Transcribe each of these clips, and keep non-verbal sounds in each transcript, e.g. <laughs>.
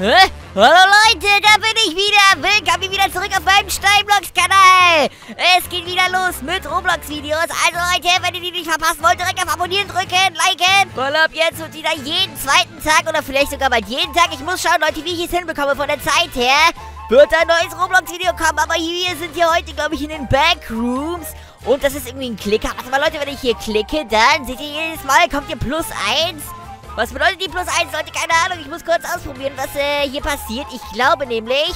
Hallo Leute, da bin ich wieder. Willkommen wieder zurück auf meinem Steinblocks-Kanal. Es geht wieder los mit Roblox-Videos. Also Leute, wenn ihr die nicht verpassen wollt, direkt auf Abonnieren drücken, liken. Weil ab jetzt wird wieder jeden zweiten Tag oder vielleicht sogar bald jeden Tag. Ich muss schauen, Leute, wie ich es hinbekomme von der Zeit her. Wird ein neues Roblox-Video kommen, aber hier sind wir heute, glaube ich, in den Backrooms. Und das ist irgendwie ein Klicker. Also mal Leute, wenn ich hier klicke, dann seht ihr jedes Mal, kommt ihr plus eins. Was bedeutet die plus 1, Leute? Keine Ahnung. Ich muss kurz ausprobieren, was äh, hier passiert. Ich glaube nämlich,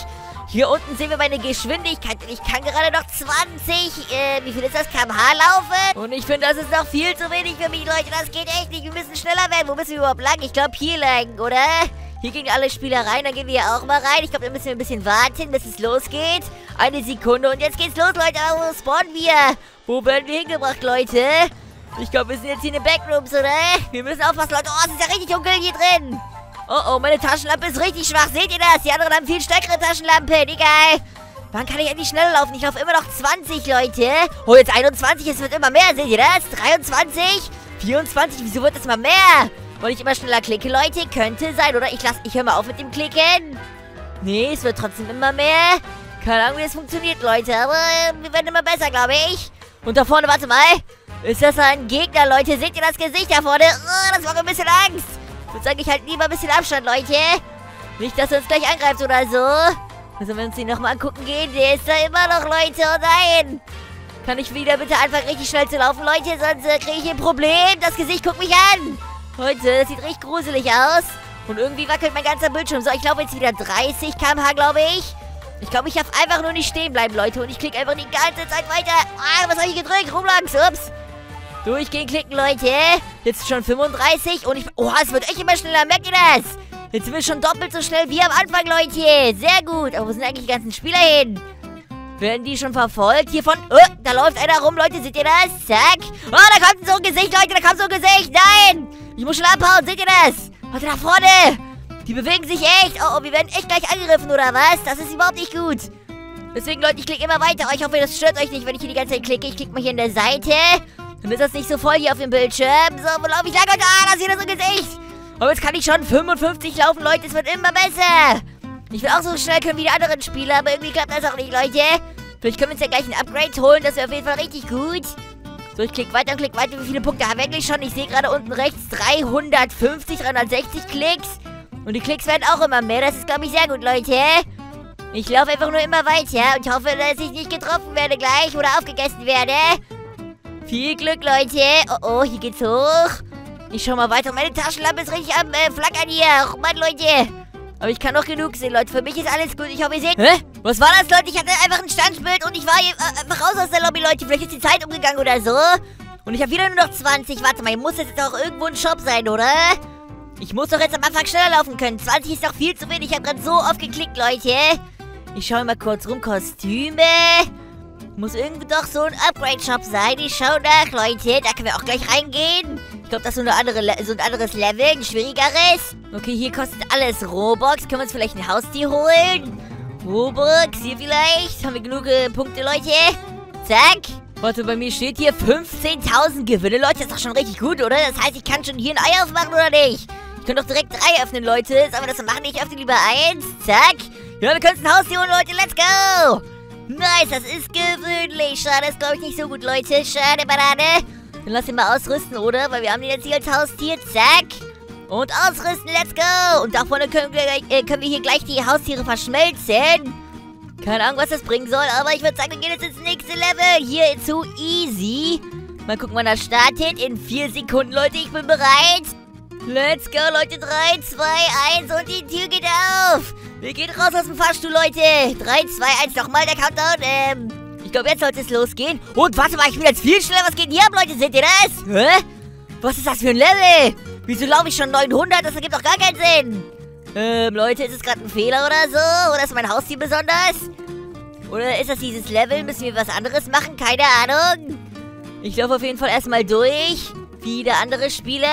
hier unten sehen wir meine Geschwindigkeit. Ich kann gerade noch 20, äh, wie viel ist das, kmh laufen. Und ich finde, das ist noch viel zu wenig für mich, Leute. Das geht echt nicht. Wir müssen schneller werden. Wo müssen wir überhaupt lang? Ich glaube, hier lang, oder? Hier gehen alle Spieler rein, dann gehen wir auch mal rein. Ich glaube, da müssen wir ein bisschen warten, bis es losgeht. Eine Sekunde und jetzt geht's los, Leute. Wo spawnen wir? Wo werden wir hingebracht, Leute? Ich glaube, wir sind jetzt hier in den Backrooms, oder? Wir müssen aufpassen, Leute. Oh, es ist ja richtig dunkel hier drin. Oh, oh, meine Taschenlampe ist richtig schwach. Seht ihr das? Die anderen haben viel stärkere Taschenlampe. Egal. Wann kann ich endlich schneller laufen? Ich laufe immer noch 20, Leute. Oh, jetzt 21. Es wird immer mehr. Seht ihr das? 23, 24. Wieso wird es immer mehr? Weil ich immer schneller klicke, Leute. Könnte sein, oder? Ich lasse, ich höre mal auf mit dem Klicken. Nee, es wird trotzdem immer mehr. Keine Ahnung, wie das funktioniert, Leute. Aber wir werden immer besser, glaube ich. Und da vorne, warte mal. Ist das ein Gegner, Leute? Seht ihr das Gesicht da vorne? Oh, das macht ein bisschen Angst. Ich würde sagen, ich halte lieber ein bisschen Abstand, Leute. Nicht, dass er uns gleich angreift oder so. Also, wenn wir uns den nochmal angucken gehen, der ist da immer noch, Leute. Oh nein. Kann ich wieder bitte einfach richtig schnell zu laufen, Leute? Sonst äh, kriege ich ein Problem. Das Gesicht guckt mich an. Leute, das sieht richtig gruselig aus. Und irgendwie wackelt mein ganzer Bildschirm. So, ich glaube jetzt wieder 30 km/h, glaube ich. Ich glaube, ich darf einfach nur nicht stehen bleiben, Leute. Und ich klicke einfach die ganze Zeit weiter. Ah, was habe ich gedrückt? Roblox, ups. Durchgehen klicken, Leute. Jetzt schon 35 und ich... Oha, es wird echt immer schneller. Merkt ihr das? Jetzt sind wir schon doppelt so schnell wie am Anfang, Leute. Sehr gut. Aber wo sind eigentlich die ganzen Spieler hin? Werden die schon verfolgt? Hier von... Oh, da läuft einer rum, Leute. Seht ihr das? Zack. Oh, da kommt so ein Gesicht, Leute. Da kommt so ein Gesicht. Nein. Ich muss schon abhauen. Seht ihr das? Warte, da vorne. Die bewegen sich echt. Oh, oh, wir werden echt gleich angegriffen, oder was? Das ist überhaupt nicht gut. Deswegen, Leute, ich klicke immer weiter. Ich hoffe, das stört euch nicht, wenn ich hier die ganze Zeit klicke. Ich klicke mal hier an der Seite. Dann ist das nicht so voll hier auf dem Bildschirm. So, wo laufe ich lang? Ah, da ist wieder so Gesicht. Aber jetzt kann ich schon 55 laufen, Leute. Es wird immer besser. Ich will auch so schnell können wie die anderen Spieler, aber irgendwie klappt das auch nicht, Leute. Vielleicht können wir uns ja gleich ein Upgrade holen. Das wäre auf jeden Fall richtig gut. So, ich klicke weiter und klicke weiter. Wie viele Punkte haben wir eigentlich schon? Ich sehe gerade unten rechts 350, 360 Klicks. Und die Klicks werden auch immer mehr. Das ist, glaube ich, sehr gut, Leute. Ich laufe einfach nur immer weiter und hoffe, dass ich nicht getroffen werde gleich oder aufgegessen werde. Viel Glück, Leute. Oh, oh, hier geht's hoch. Ich schau mal weiter. Meine Taschenlampe ist richtig am äh, Flackern hier. Oh Mann, Leute. Aber ich kann noch genug sehen, Leute. Für mich ist alles gut. Ich hoffe, ihr seht... Hä? Was war das, Leute? Ich hatte einfach ein Standbild und ich war hier äh, einfach raus aus der Lobby, Leute. Vielleicht ist die Zeit umgegangen oder so. Und ich habe wieder nur noch 20. Warte mal, hier muss jetzt auch irgendwo ein Shop sein, oder? Ich muss doch jetzt am Anfang schneller laufen können. 20 ist doch viel zu wenig. Ich habe gerade so oft geklickt, Leute. Ich schaue mal kurz rum. Kostüme... Muss irgendwie doch so ein Upgrade-Shop sein. Ich schau nach, Leute. Da können wir auch gleich reingehen. Ich glaube, das ist so, eine andere so ein anderes Level, ein schwierigeres. Okay, hier kostet alles Robux. Können wir uns vielleicht ein Haustier holen? Robux, hier vielleicht. Haben wir genug äh, Punkte, Leute? Zack. Warte, bei mir steht hier 15.000 Gewinne, Leute. Das ist doch schon richtig gut, oder? Das heißt, ich kann schon hier ein Ei aufmachen, oder nicht? Ich kann doch direkt drei öffnen, Leute. Sollen wir das so machen? Ich öffne lieber eins. Zack. Ja, wir können ein Haustier holen, Leute. Let's go. Nice, das ist gewöhnlich. Schade, ist glaube ich nicht so gut, Leute. Schade, Banane. Dann lass ihn mal ausrüsten, oder? Weil wir haben ihn jetzt hier als Haustier. Zack. Und ausrüsten, let's go. Und da vorne können wir, äh, können wir hier gleich die Haustiere verschmelzen. Keine Ahnung, was das bringen soll, aber ich würde sagen, wir gehen jetzt ins nächste Level. Hier zu Easy. Mal gucken, wann das startet. In vier Sekunden, Leute. Ich bin bereit. Let's go, Leute. 3, 2, 1 und die Tür geht auf. Wir gehen raus aus dem Fahrstuhl, Leute. 3, 2, 1, nochmal der Countdown. Ähm, ich glaube, jetzt sollte es losgehen. Und warte mal, ich bin jetzt viel schneller. Was geht hier ab, Leute? Seht ihr das? Hä? Was ist das für ein Level? Wieso laufe ich schon 900? Das ergibt doch gar keinen Sinn. Ähm, Leute, ist es gerade ein Fehler oder so? Oder ist mein Haustier besonders? Oder ist das dieses Level? Müssen wir was anderes machen? Keine Ahnung. Ich laufe auf jeden Fall erstmal durch. Wie der andere Spieler.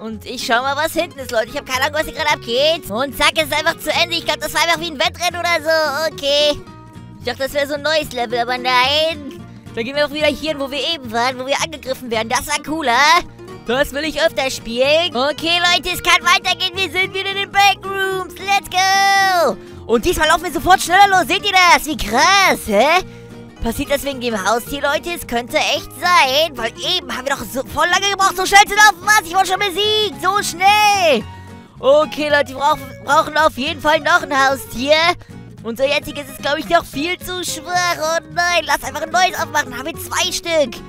Und ich schau mal, was hinten ist, Leute. Ich habe keine Ahnung, was hier gerade abgeht. Und zack, es ist einfach zu Ende. Ich glaube, das war einfach wie ein Wettrennen oder so. Okay. Ich dachte, das wäre so ein neues Level, aber nein. Dann gehen wir auch wieder hier hin, wo wir eben waren, wo wir angegriffen werden. Das war cooler. Das will ich öfter spielen. Okay, Leute, es kann weitergehen. Wir sind wieder in den Backrooms. Und diesmal laufen wir sofort schneller los. Seht ihr das? Wie krass, hä? Passiert das wegen dem Haustier, Leute? Es könnte echt sein. Weil eben haben wir doch so voll lange gebraucht, so schnell zu laufen. Was? Ich wurde schon besiegt. So schnell. Okay, Leute, wir brauchen, brauchen auf jeden Fall noch ein Haustier. Unser jetziges ist, glaube ich, noch viel zu schwach. Oh nein, lass einfach ein neues aufmachen. Haben wir zwei Stück.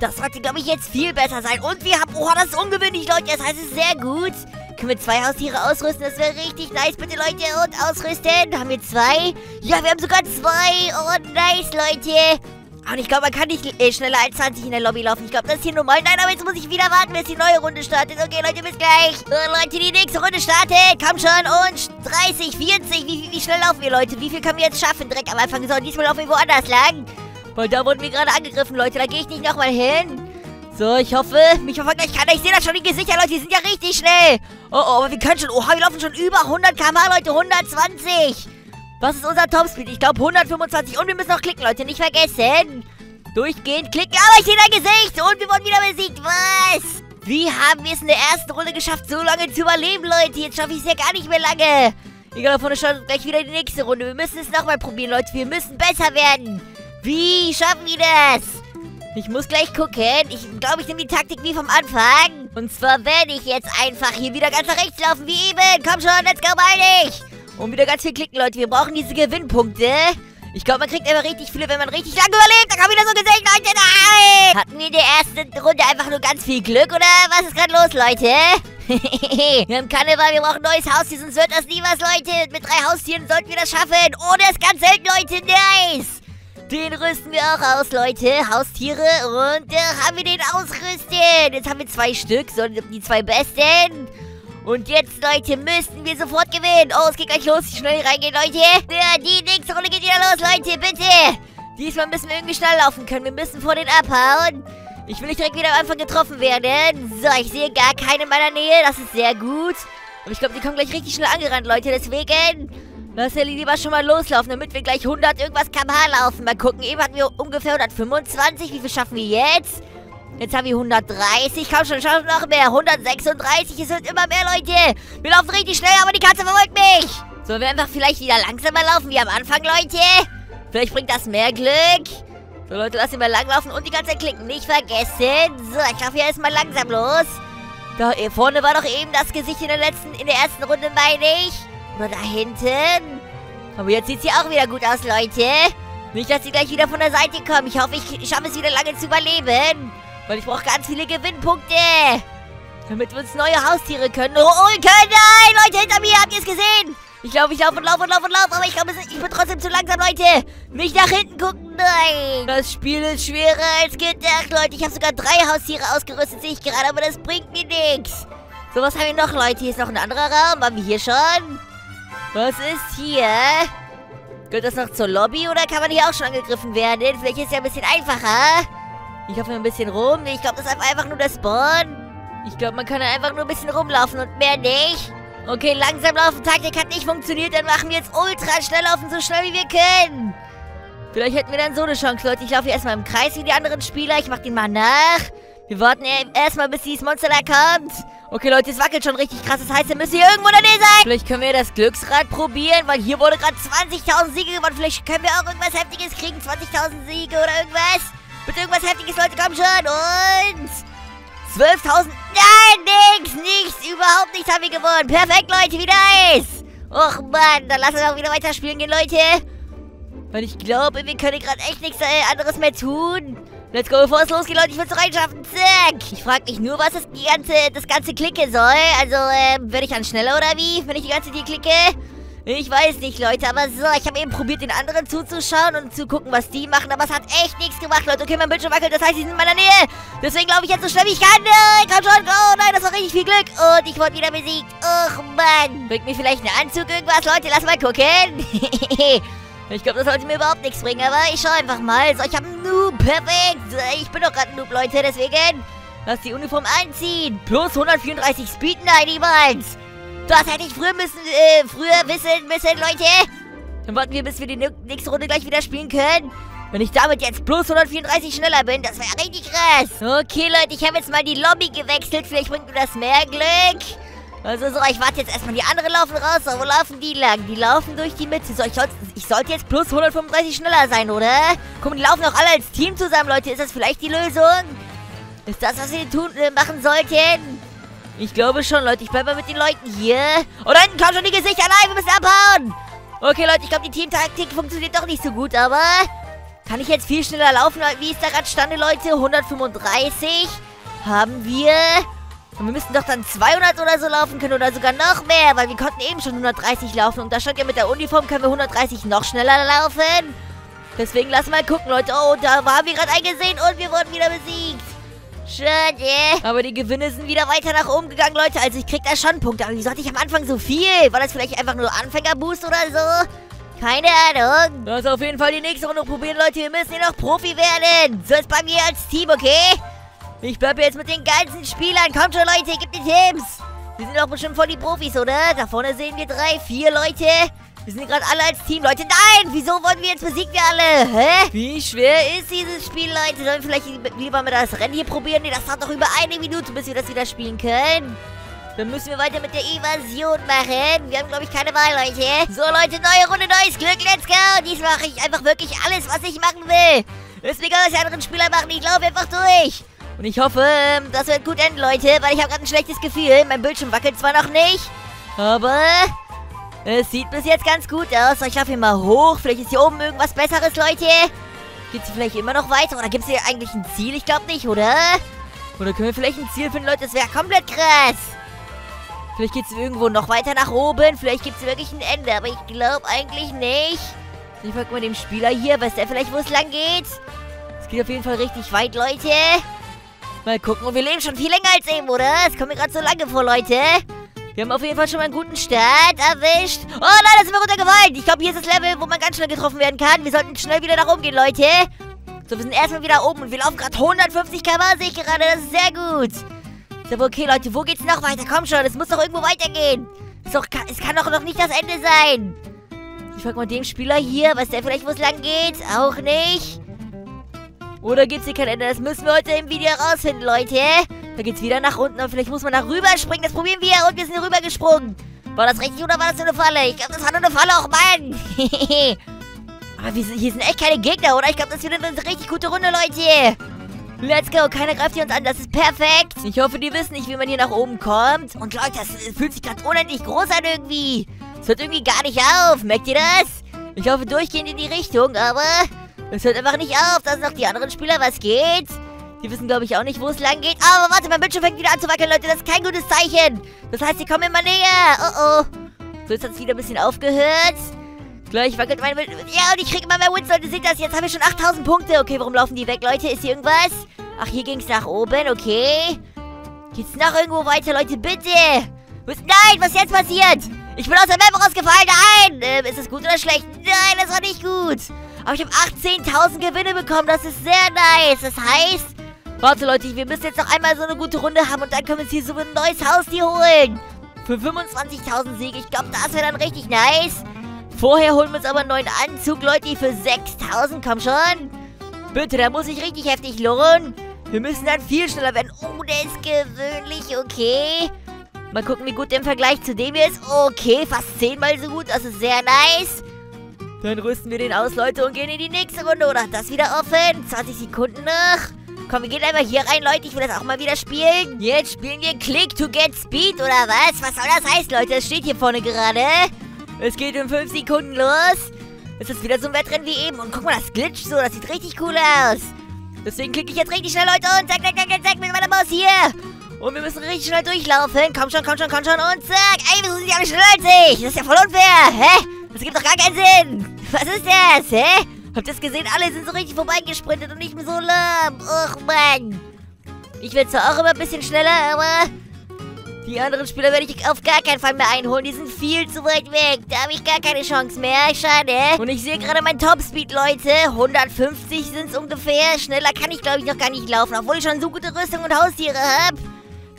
Das sollte, glaube ich, jetzt viel besser sein. Und wir haben... Oh, das ist ungewöhnlich, Leute. Das heißt, es ist sehr gut. Können wir zwei Haustiere ausrüsten? Das wäre richtig nice. Bitte, Leute. Und ausrüsten. Haben wir zwei? Ja, wir haben sogar zwei. Oh, nice, Leute. Und ich glaube, man kann nicht äh, schneller als 20 in der Lobby laufen. Ich glaube, das ist hier normal. Nein, aber jetzt muss ich wieder warten, bis die neue Runde startet. Okay, Leute, bis gleich. So, Leute, die nächste Runde startet. Komm schon. Und 30, 40. Wie, wie, wie schnell laufen wir, Leute? Wie viel können wir jetzt schaffen? Direkt am Anfang. So, diesmal laufen wir woanders lang. Weil da wurden wir gerade angegriffen, Leute. Da gehe ich nicht nochmal hin. So, ich hoffe, mich verfolgt gleich keiner. Ich sehe das schon, die Gesichter, Leute. Die sind ja richtig schnell. Oh, oh, aber wir können schon. Oha, wir laufen schon über 100 km/h, Leute. 120. Was ist unser Topspeed? Ich glaube 125. Und wir müssen noch klicken, Leute. Nicht vergessen. Durchgehend klicken. Aber ich sehe dein Gesicht. Und wir wurden wieder besiegt. Was? Wie haben wir es in der ersten Runde geschafft, so lange zu überleben, Leute? Jetzt schaffe ich es ja gar nicht mehr lange. Egal, vorne startet gleich wieder die nächste Runde. Wir müssen es nochmal probieren, Leute. Wir müssen besser werden. Wie schaffen wir das? Ich muss gleich gucken. Ich glaube, ich nehme die Taktik wie vom Anfang. Und zwar werde ich jetzt einfach hier wieder ganz nach rechts laufen, wie eben. Komm schon, let's go, dich. Und wieder ganz viel klicken, Leute. Wir brauchen diese Gewinnpunkte. Ich glaube, man kriegt immer richtig viele, wenn man richtig lange überlebt. Da kann wieder so gesehen, Leute. Nein! Hatten wir in der ersten Runde einfach nur ganz viel Glück, oder was ist gerade los, Leute? <laughs> wir haben Karneval, wir brauchen ein neues Haustier, sonst wird das nie was, Leute. Mit drei Haustieren sollten wir das schaffen. Oh, das ist ganz selten, Leute. Nice. Den rüsten wir auch aus, Leute. Haustiere. Und da haben wir den ausrüsten. Jetzt haben wir zwei Stück. So, die zwei besten. Und jetzt, Leute, müssten wir sofort gewinnen. Oh, es geht gleich los. Schnell reingehen, Leute. Ja, die nächste Runde geht wieder los, Leute. Bitte. Diesmal müssen wir irgendwie schnell laufen können. Wir müssen vor den abhauen. Ich will nicht direkt wieder am Anfang getroffen werden. So, ich sehe gar keine in meiner Nähe. Das ist sehr gut. Aber ich glaube, die kommen gleich richtig schnell angerannt, Leute. Deswegen Lass ja lieber schon mal loslaufen, damit wir gleich 100 irgendwas kmh laufen. Mal gucken, eben hatten wir ungefähr 125. Wie viel schaffen wir jetzt? Jetzt haben wir 130. Komm schon, schaffen noch mehr. 136. Es sind immer mehr Leute. Wir laufen richtig schnell, aber die Katze verfolgt mich. Sollen wir einfach vielleicht wieder langsamer laufen wie am Anfang, Leute? Vielleicht bringt das mehr Glück. So, Leute, lass ihn mal langlaufen und die ganze Zeit klicken. Nicht vergessen. So, ich laufe hier erstmal langsam los. Da vorne war doch eben das Gesicht in der letzten, in der ersten Runde, meine ich. Oder da hinten? Aber jetzt sieht sie auch wieder gut aus, Leute. Nicht, dass sie gleich wieder von der Seite kommen. Ich hoffe, ich schaffe es wieder lange zu überleben. Weil ich brauche ganz viele Gewinnpunkte. Damit wir uns neue Haustiere können holen können. Nein, Leute, hinter mir. Habt ihr es gesehen? Ich laufe, ich laufe und laufe und laufe und laufe. Aber ich glaube, ich bin trotzdem zu langsam, Leute. Nicht nach hinten gucken. Nein. Das Spiel ist schwerer als gedacht, Leute. Ich habe sogar drei Haustiere ausgerüstet, sehe ich gerade. Aber das bringt mir nichts. So, was haben wir noch, Leute? Hier ist noch ein anderer Raum. Waren wir hier schon? Was ist hier? Gehört das noch zur Lobby oder kann man hier auch schon angegriffen werden? Vielleicht ist es ja ein bisschen einfacher. Ich hoffe ein bisschen rum. Ich glaube, das ist einfach nur der Spawn. Ich glaube, man kann einfach nur ein bisschen rumlaufen und mehr nicht. Okay, langsam laufen. Taktik hat nicht funktioniert. Dann machen wir jetzt ultra schnell laufen, so schnell wie wir können. Vielleicht hätten wir dann so eine Chance, Leute. Ich laufe hier erstmal im Kreis wie die anderen Spieler. Ich mache den mal nach. Wir warten erstmal, bis dieses Monster da kommt. Okay, Leute, es wackelt schon richtig krass. Das heißt, er müsste hier irgendwo Nähe sein. Vielleicht können wir das Glücksrad probieren, weil hier wurde gerade 20.000 Siege gewonnen. Vielleicht können wir auch irgendwas Heftiges kriegen. 20.000 Siege oder irgendwas. Bitte irgendwas Heftiges, Leute, komm schon. Und 12.000. Nein, nichts, nichts. Überhaupt nichts haben wir gewonnen. Perfekt, Leute, wieder nice. Och, Mann. Dann lassen wir auch wieder weiterspielen gehen, Leute. Weil ich glaube, wir können gerade echt nichts äh, anderes mehr tun. Let's go, bevor es losgeht, Leute. Ich will es reinschaffen. Zack. Ich frage mich nur, was das, die ganze, das ganze klicke soll. Also, ähm, werde ich dann schneller oder wie, wenn ich die ganze Zeit klicke? Ich weiß nicht, Leute, aber so, ich habe eben probiert, den anderen zuzuschauen und zu gucken, was die machen, aber es hat echt nichts gemacht, Leute. Okay, mein Bildschirm wackelt, das heißt, sie sind in meiner Nähe. Deswegen glaube ich jetzt so schnell wie ich kann. Äh, komm schon, oh nein, das war richtig viel Glück. Und ich wurde wieder besiegt. Och, Mann. Bringt mir vielleicht einen Anzug irgendwas, Leute? Lass mal gucken. <laughs> Ich glaube, das sollte mir überhaupt nichts bringen, aber ich schaue einfach mal. So, ich habe einen Noob. Perfekt. Ich bin doch gerade ein Noob, Leute. Deswegen lass die Uniform einziehen. Plus 134 Speed. Nein, niemals. Das hätte ich früher müssen, äh, früher wissen müssen, Leute. Dann warten wir, bis wir die nächste Runde gleich wieder spielen können. Wenn ich damit jetzt plus 134 schneller bin, das wäre richtig krass. Okay, Leute, ich habe jetzt mal die Lobby gewechselt. Vielleicht bringt mir das mehr Glück. Also so, ich warte jetzt erstmal. Die anderen laufen raus. So, wo laufen die lang? Die laufen durch die Mitte. So, ich, soll, ich sollte jetzt plus 135 schneller sein, oder? Guck mal, die laufen auch alle als Team zusammen, Leute. Ist das vielleicht die Lösung? Ist das, was wir tun, äh, machen sollten? Ich glaube schon, Leute. Ich bleibe mal mit den Leuten hier. Oh, da hinten kommen schon die Gesichter. Nein, wir müssen abhauen. Okay, Leute, ich glaube, die Teamtaktik funktioniert doch nicht so gut, aber... Kann ich jetzt viel schneller laufen, wie es da gerade stande, Leute? 135 haben wir... Und wir müssten doch dann 200 oder so laufen können oder sogar noch mehr, weil wir konnten eben schon 130 laufen. Und da stand ja mit der Uniform, können wir 130 noch schneller laufen. Deswegen lass mal gucken, Leute. Oh, da haben wir gerade eingesehen und wir wurden wieder besiegt. Schade. Aber die Gewinne sind wieder weiter nach oben gegangen, Leute. Also ich krieg da schon Punkte. Aber wieso hatte ich am Anfang so viel? War das vielleicht einfach nur Anfängerboost oder so? Keine Ahnung. Lass auf jeden Fall die nächste Runde probieren, Leute. Wir müssen hier noch Profi werden. So ist bei mir als Team, okay? Ich bleibe jetzt mit den ganzen Spielern. Kommt schon, Leute, gib die Teams. Wir sind doch bestimmt voll die Profis, oder? Da vorne sehen wir drei, vier Leute. Wir sind gerade alle als Team. Leute, nein! Wieso wollen wir jetzt besiegen wir alle? Hä? Wie schwer ist dieses Spiel, Leute? Sollen wir vielleicht lieber mal das Rennen hier probieren? Nee, das dauert doch über eine Minute, bis wir das wieder spielen können. Dann müssen wir weiter mit der Evasion machen. Wir haben, glaube ich, keine Wahl, Leute. So, Leute, neue Runde, neues Glück. Let's go. Diesmal mache ich einfach wirklich alles, was ich machen will. Ist mir egal, was die anderen Spieler machen. Ich laufe einfach durch. Und ich hoffe, ähm, das wird gut enden, Leute, weil ich habe gerade ein schlechtes Gefühl. Mein Bildschirm wackelt zwar noch nicht, aber es sieht bis jetzt ganz gut aus. Ich laufe hier mal hoch. Vielleicht ist hier oben irgendwas Besseres, Leute. Geht es vielleicht immer noch weiter? Oder gibt es hier eigentlich ein Ziel? Ich glaube nicht, oder? Oder können wir vielleicht ein Ziel finden, Leute? Das wäre komplett krass. Vielleicht geht es irgendwo noch weiter nach oben. Vielleicht gibt es wirklich ein Ende. Aber ich glaube eigentlich nicht. Ich folge mal dem Spieler hier. Weiß der vielleicht, wo es lang geht? Es geht auf jeden Fall richtig weit, Leute. Mal gucken. Und wir leben schon viel länger als eben, oder? Es kommt mir gerade so lange vor, Leute. Wir haben auf jeden Fall schon mal einen guten Start erwischt. Oh nein, da sind wir runtergefallen. Ich glaube, hier ist das Level, wo man ganz schnell getroffen werden kann. Wir sollten schnell wieder nach oben gehen, Leute. So, wir sind erstmal wieder oben und wir laufen gerade 150 km sehe ich gerade. Das ist sehr gut. So, okay, Leute, wo geht's noch weiter? Komm schon, es muss doch irgendwo weitergehen. Ist doch, es kann doch noch nicht das Ende sein. Ich frage mal dem Spieler hier, was der vielleicht, wo es lang geht. Auch nicht. Oder gibt's hier kein Ende? Das müssen wir heute im Video herausfinden, Leute. Da geht's wieder nach unten. Und vielleicht muss man da rüber springen. Das probieren wir. Und wir sind hier rüber gesprungen. War das richtig oder war das nur eine Falle? Ich glaube, das war nur eine Falle. auch, Mann. <laughs> Aber sind, hier sind echt keine Gegner, oder? Ich glaube, das wird eine richtig gute Runde, Leute. Let's go. Keiner greift hier uns an. Das ist perfekt. Ich hoffe, die wissen nicht, wie man hier nach oben kommt. Und Leute, das fühlt sich gerade unendlich groß an irgendwie. Es hört irgendwie gar nicht auf. Merkt ihr das? Ich hoffe durchgehend in die Richtung, aber es hört einfach nicht auf. Da sind noch die anderen Spieler. Was geht? Die wissen, glaube ich, auch nicht, wo es lang geht. Aber warte, mein Bildschirm fängt wieder an zu wackeln, Leute. Das ist kein gutes Zeichen. Das heißt, sie kommen immer näher. Oh, oh. So, jetzt hat es wieder ein bisschen aufgehört. Gleich wackelt mein Bildschirm. Ja, und ich kriege immer mehr Wins, Leute. Seht das? Jetzt habe ich schon 8000 Punkte. Okay, warum laufen die weg, Leute? Ist hier irgendwas? Ach, hier ging es nach oben. Okay. Geht's noch irgendwo weiter, Leute? Bitte. Nein, was ist jetzt passiert? Ich bin aus der Map rausgefallen. Nein. Ähm, ist das gut oder schlecht? Nein, das war nicht gut. Aber ich habe 18.000 Gewinne bekommen. Das ist sehr nice. Das heißt, warte Leute, wir müssen jetzt noch einmal so eine gute Runde haben und dann können wir uns hier so ein neues Haustier holen. Für 25.000 Siege. Ich glaube, das wäre dann richtig nice. Vorher holen wir uns aber einen neuen Anzug, Leute, für 6.000. Komm schon. Bitte, da muss ich richtig heftig lohnen. Wir müssen dann viel schneller werden. Oh, der ist gewöhnlich, okay. Mal gucken, wie gut der im Vergleich zu dem hier ist. Okay, fast zehnmal so gut. Das ist sehr nice. Dann rüsten wir den aus, Leute, und gehen in die nächste Runde. Oder das wieder offen? 20 Sekunden noch. Komm, wir gehen einmal hier rein, Leute. Ich will das auch mal wieder spielen. Jetzt spielen wir Click to get Speed, oder was? Was soll das heißen, Leute? Es steht hier vorne gerade. Es geht in 5 Sekunden los. Es ist wieder so ein Wettrennen wie eben. Und guck mal, das glitscht so. Das sieht richtig cool aus. Deswegen klicke ich jetzt richtig schnell, Leute. Und zack, zack, zack, zack, mit meiner Maus hier. Und wir müssen richtig schnell durchlaufen. Komm schon, komm schon, komm schon. Und zack. Ey, wieso sind die alle schneller als ich? Das ist ja voll unfair. Hä? Das gibt doch gar keinen Sinn. Was ist das, hä? Habt ihr das gesehen? Alle sind so richtig vorbeigesprintet und ich bin so lahm. Och, Mann. Ich werde zwar auch immer ein bisschen schneller, aber... Die anderen Spieler werde ich auf gar keinen Fall mehr einholen. Die sind viel zu weit weg. Da habe ich gar keine Chance mehr. Schade. Und ich sehe gerade mein Topspeed, Leute. 150 sind es ungefähr. Schneller kann ich, glaube ich, noch gar nicht laufen. Obwohl ich schon so gute Rüstung und Haustiere habe.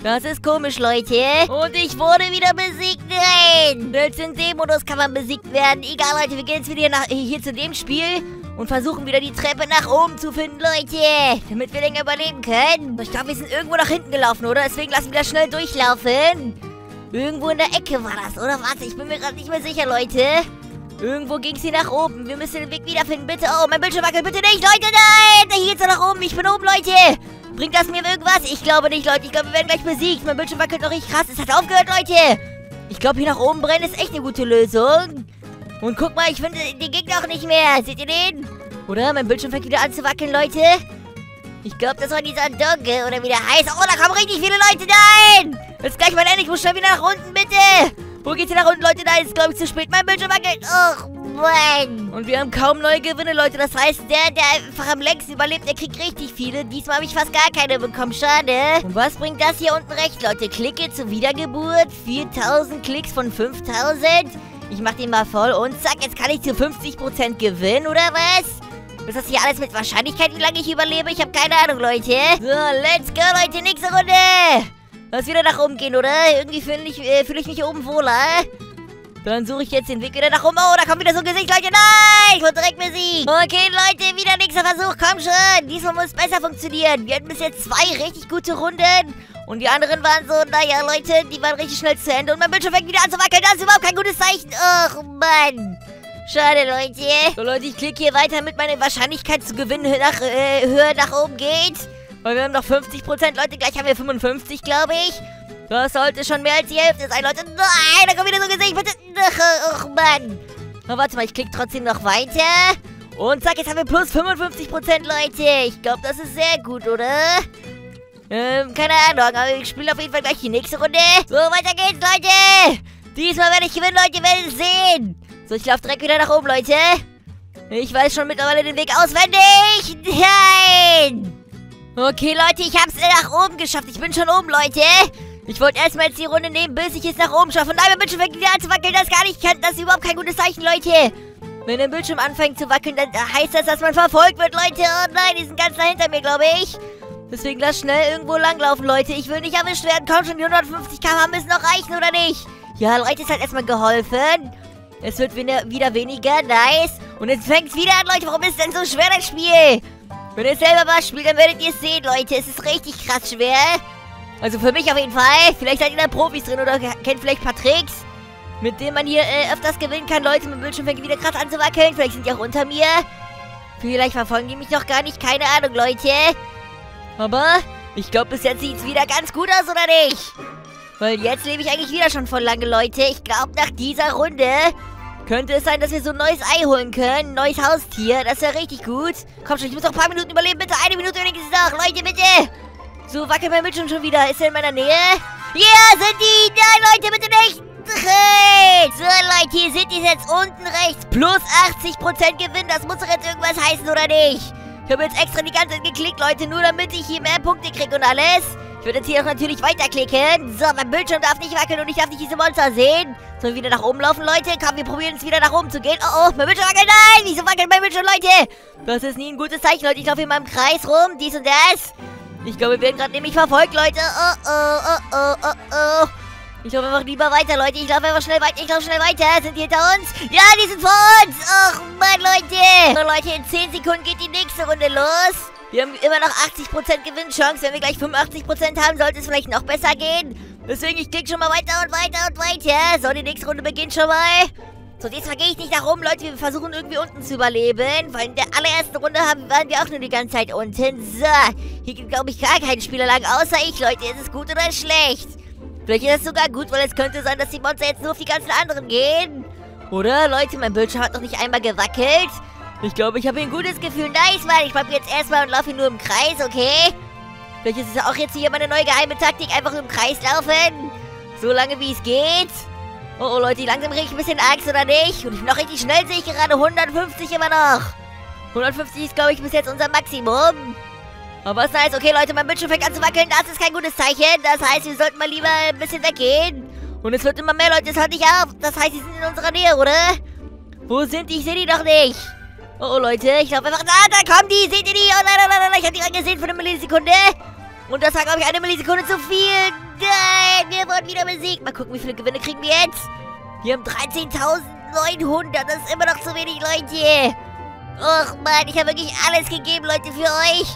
Das ist komisch, Leute. Und ich wurde wieder besiegt. Nein. Selbst in dem Modus kann man besiegt werden. Egal, Leute. Wir gehen jetzt wieder nach, hier zu dem Spiel und versuchen wieder die Treppe nach oben zu finden, Leute. Damit wir länger überleben können. Ich glaube, wir sind irgendwo nach hinten gelaufen, oder? Deswegen lassen wir das schnell durchlaufen. Irgendwo in der Ecke war das, oder was? Ich bin mir gerade nicht mehr sicher, Leute. Irgendwo ging es hier nach oben. Wir müssen den Weg wiederfinden, bitte. Oh, mein Bildschirm wackelt, bitte nicht, Leute, nein! Hier geht's nach oben. Ich bin oben, Leute. Bringt das mir irgendwas? Ich glaube nicht, Leute. Ich glaube, wir werden gleich besiegt. Mein Bildschirm wackelt noch richtig krass. Es hat aufgehört, Leute. Ich glaube, hier nach oben brennen ist echt eine gute Lösung. Und guck mal, ich finde den Gegner auch nicht mehr. Seht ihr den? Oder? Mein Bildschirm fängt wieder an zu wackeln, Leute. Ich glaube, das war dieser Dogge oder wie der heißt. Oh, da kommen richtig viele Leute. Nein! Jetzt gleich mal Ende. Ich muss schnell wieder nach unten, bitte. Wo geht's hier nach unten, Leute? Nein, ist, glaube ich, zu spät. Mein Bildschirm wackelt. Och, Mann. Und wir haben kaum neue Gewinne, Leute. Das heißt, der, der einfach am längsten überlebt, der kriegt richtig viele. Diesmal habe ich fast gar keine bekommen. Schade. Und was bringt das hier unten recht, Leute? Klicke zur Wiedergeburt. 4000 Klicks von 5000. Ich mach den mal voll und zack, jetzt kann ich zu 50% gewinnen, oder was? Ist das hier alles mit Wahrscheinlichkeit, wie lange ich überlebe? Ich habe keine Ahnung, Leute. So, let's go, Leute. Nächste Runde. Lass wieder nach oben gehen, oder? Irgendwie fühle ich, äh, fühl ich mich oben wohler. Dann suche ich jetzt den Weg wieder nach oben. Oh, da kommt wieder so ein Gesicht, Leute. Nein, ich wurde direkt besiegt. Okay, Leute, wieder nächster Versuch. Komm schon. Diesmal muss es besser funktionieren. Wir hatten bis jetzt zwei richtig gute Runden. Und die anderen waren so, naja, Leute, die waren richtig schnell zu Ende. Und mein Bildschirm fängt wieder an zu wackeln. Das ist überhaupt kein gutes Zeichen. Ach, Mann. Schade, Leute. So, Leute, ich klicke hier weiter, damit meine Wahrscheinlichkeit zu gewinnen nach, äh, höher nach oben geht. Weil wir haben noch 50%, Leute. Gleich haben wir 55, glaube ich. Das sollte schon mehr als die Hälfte sein, Leute. Nein, da kommt wieder so ein Gesicht. Bitte. Ach, Mann. Na, warte mal, ich klicke trotzdem noch weiter. Und zack, jetzt haben wir plus 55%, Leute. Ich glaube, das ist sehr gut, oder? Ähm, keine Ahnung, aber ich spiele auf jeden Fall gleich die nächste Runde. So, weiter geht's, Leute. Diesmal werde ich gewinnen, Leute, werdet es sehen. So, ich laufe direkt wieder nach oben, Leute. Ich weiß schon mittlerweile den Weg auswendig. Nein! Okay, Leute, ich habe es nach oben geschafft. Ich bin schon oben, Leute. Ich wollte erstmal jetzt die Runde nehmen, bis ich es nach oben schaffe. Nein, mein Bildschirm fängt wieder an zu wackeln. Das gar nicht. Das ist überhaupt kein gutes Zeichen, Leute. Wenn der Bildschirm anfängt zu wackeln, dann heißt das, dass man verfolgt wird, Leute. Oh nein, die sind ganz da hinter mir, glaube ich. Deswegen lass schnell irgendwo langlaufen, Leute. Ich will nicht erwischt werden. Komm schon, die 150 km müssen noch reichen, oder nicht? Ja, Leute, es hat erstmal geholfen. Es wird wieder weniger. Nice. Und jetzt fängt es wieder an, Leute. Warum ist denn so schwer, das Spiel? Wenn ihr selber was spielt, dann werdet ihr es sehen, Leute. Es ist richtig krass schwer. Also für mich auf jeden Fall. Vielleicht seid ihr da Profis drin oder kennt vielleicht ein paar Tricks, mit denen man hier äh, öfters gewinnen kann. Leute, mein Bildschirm fängt wieder krass wackeln. Vielleicht sind die auch unter mir. Vielleicht verfolgen die mich noch gar nicht. Keine Ahnung, Leute. Aber ich glaube, bis jetzt sieht es wieder ganz gut aus, oder nicht? Weil jetzt lebe ich eigentlich wieder schon voll lange, Leute. Ich glaube, nach dieser Runde könnte es sein, dass wir so ein neues Ei holen können. Ein neues Haustier. Das wäre richtig gut. Komm schon, ich muss noch ein paar Minuten überleben. Bitte eine Minute wenigstens noch. Leute, bitte. So, wackelt mein Bildschirm schon wieder. Ist er in meiner Nähe? Ja, sind die. Nein, Leute, bitte nicht. So, Leute, hier sind die jetzt unten rechts. Plus 80% Gewinn. Das muss doch jetzt irgendwas heißen, oder nicht? Ich habe jetzt extra die ganze Zeit geklickt, Leute, nur damit ich hier mehr Punkte kriege und alles. Ich würde jetzt hier auch natürlich weiterklicken. So, mein Bildschirm darf nicht wackeln und ich darf nicht diese Monster sehen. Sollen wir wieder nach oben laufen, Leute? Komm, wir probieren es wieder nach oben zu gehen. Oh, oh, mein Bildschirm wackelt. Nein, wieso wackelt mein Bildschirm, Leute? Das ist nie ein gutes Zeichen, Leute. Ich laufe in meinem Kreis rum, dies und das. Ich glaube, wir werden gerade nämlich verfolgt, Leute. Oh, oh, oh, oh, oh, oh. Ich laufe einfach lieber weiter, Leute. Ich laufe einfach schnell weiter. Ich laufe schnell weiter. Sind die hinter uns? Ja, die sind vor uns. Ach, Mann, Leute. So, Leute, in 10 Sekunden geht die nächste Runde los. Wir haben immer noch 80% Gewinnchance. Wenn wir gleich 85% haben, sollte es vielleicht noch besser gehen. Deswegen, ich klicke schon mal weiter und weiter und weiter. So, die nächste Runde beginnt schon mal. So, diesmal gehe ich nicht nach oben, Leute. Wir versuchen irgendwie unten zu überleben. Weil in der allerersten Runde haben, waren wir auch nur die ganze Zeit unten. So, hier gibt, glaube ich, gar keinen Spieler lang, außer ich, Leute. Ist es gut oder schlecht? Vielleicht ist es sogar gut, weil es könnte sein, dass die Monster jetzt nur auf die ganzen anderen gehen. Oder, Leute, mein Bildschirm hat noch nicht einmal gewackelt. Ich glaube, ich habe ein gutes Gefühl. Nice, Mann. Ich bleib jetzt erstmal und laufe nur im Kreis, okay? Vielleicht ist es auch jetzt hier meine neue geheime Taktik. Einfach im Kreis laufen. So lange, wie es geht. Oh, oh, Leute, langsam kriege ich ein bisschen Angst, oder nicht? Und noch richtig schnell, sehe ich gerade 150 immer noch. 150 ist, glaube ich, bis jetzt unser Maximum. Aber was nice. Okay, Leute, mein Bildschirm fängt an zu wackeln. Das ist kein gutes Zeichen. Das heißt, wir sollten mal lieber ein bisschen weggehen. Und es wird immer mehr Leute. Es hört nicht auf. Das heißt, sie sind in unserer Nähe, oder? Wo sind die? Ich sehe die doch nicht. Oh, oh, Leute, ich glaube einfach... Ah, da kommen die! Seht ihr die? Oh, nein, nein, nein, nein, ich habe die gesehen für eine Millisekunde. Und das war, glaube ich, eine Millisekunde zu viel. Nein, wir wurden wieder besiegt. Mal gucken, wie viele Gewinne kriegen wir jetzt. Wir haben 13.900. Das ist immer noch zu wenig, Leute. Och, Mann, ich habe wirklich alles gegeben, Leute, für euch.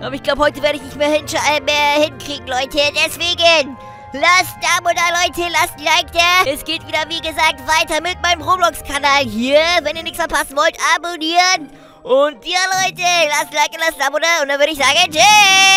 Aber ich glaube, heute werde ich nicht mehr, äh, mehr hinkriegen, Leute. Deswegen Lasst ein Abo da, Leute. Lasst ein Like da. Es geht wieder, wie gesagt, weiter mit meinem Roblox-Kanal hier. Wenn ihr nichts verpassen wollt, abonnieren. Und ja, Leute, lasst ein Like, lasst ein Abo da. Und dann würde ich sagen, tschüss.